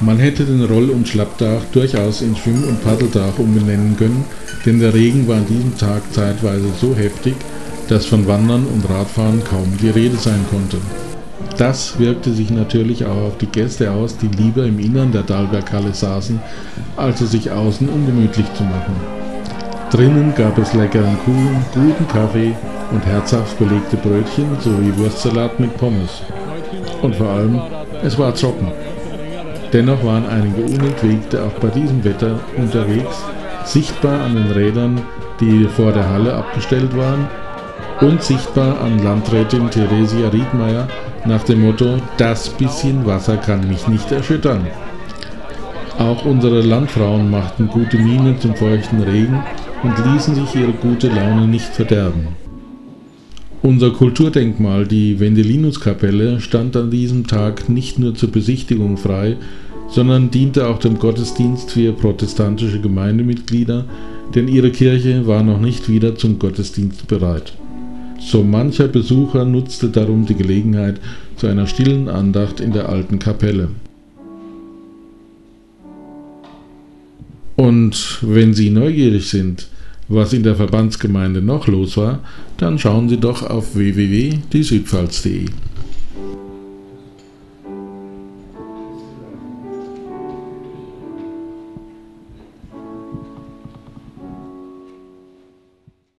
Man hätte den Roll- und Schlapptag durchaus in Schwimm- und Paddeltag umbenennen können, denn der Regen war an diesem Tag zeitweise so heftig, dass von Wandern und Radfahren kaum die Rede sein konnte. Das wirkte sich natürlich auch auf die Gäste aus, die lieber im Innern der Dahlberghalle saßen, als es sich außen ungemütlich zu machen. Drinnen gab es leckeren Kuchen, guten Kaffee und herzhaft belegte Brötchen sowie Wurstsalat mit Pommes. Und vor allem, es war trocken. Dennoch waren einige Unentwegte auch bei diesem Wetter unterwegs, sichtbar an den Rädern, die vor der Halle abgestellt waren und sichtbar an Landrätin Theresia Riedmeier nach dem Motto, das bisschen Wasser kann mich nicht erschüttern. Auch unsere Landfrauen machten gute Miene zum feuchten Regen und ließen sich ihre gute Laune nicht verderben. Unser Kulturdenkmal, die Wendelinus-Kapelle, stand an diesem Tag nicht nur zur Besichtigung frei, sondern diente auch dem Gottesdienst für protestantische Gemeindemitglieder, denn ihre Kirche war noch nicht wieder zum Gottesdienst bereit. So mancher Besucher nutzte darum die Gelegenheit zu einer stillen Andacht in der alten Kapelle. Und wenn Sie neugierig sind, was in der Verbandsgemeinde noch los war, dann schauen Sie doch auf www.diesüdpfalz.de.